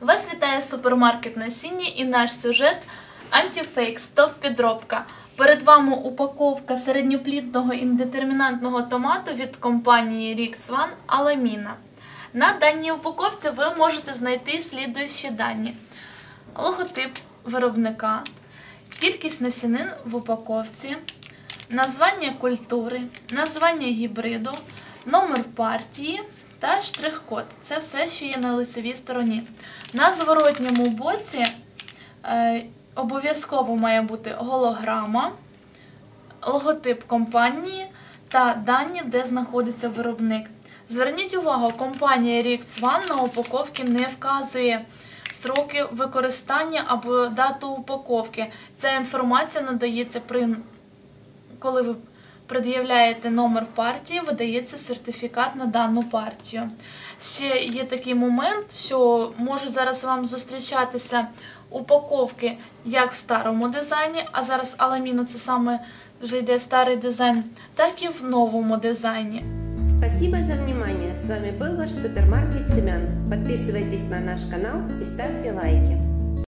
Вас вітає супермаркет насіння і наш сюжет антифейк стоп підробка. Перед вами упаковка середньоплідного індетермінантного томату від компанії One Аламіна. На даній упаковці ви можете знайти слідуючі дані: логотип виробника, кількість насінин в упаковці, названня культури, названня гібриду, номер партії та штрих-код. Це все, що є на лицевій стороні. На зворотньому боці е, обов'язково має бути голограма, логотип компанії та дані, де знаходиться виробник. Зверніть увагу, компанія Rix One на упаковці не вказує сроки використання або дату упаковки. Ця інформація надається при коли ви пред'являєте номер партії, видається сертифікат на дану партію. Ще є такий момент, що може зараз вам зустрічатися упаковки як в старому дизайні, а зараз Аламіна це саме вже йде старий дизайн, так і в новому дизайні. Спасибо за внимание. С вами был ваш супермаркет Семян. Подписывайтесь на наш канал и ставьте лайки.